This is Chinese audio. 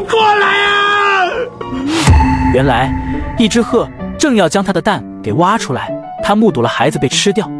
过来啊！原来一只鹤正要将它的蛋给挖出来它目睹了孩子被吃掉。